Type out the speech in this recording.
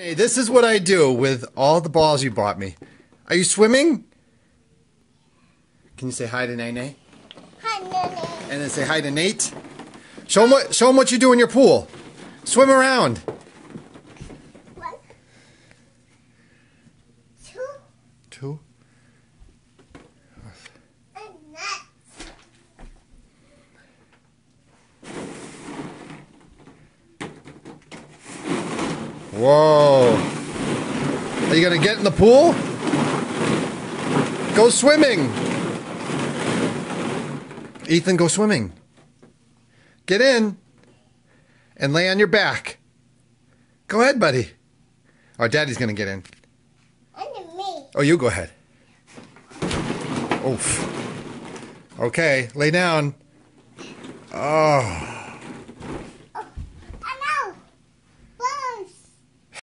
Hey, this is what I do with all the balls you bought me. Are you swimming? Can you say hi to Nene? Hi, Nene. And then say hi to Nate? Show him what, show him what you do in your pool. Swim around. One, two, Two. and nuts. Whoa. Are you going to get in the pool? Go swimming. Ethan, go swimming. Get in and lay on your back. Go ahead, buddy. Our daddy's going to get in. And me. Oh, you go ahead. Oof. Okay, lay down. Oh.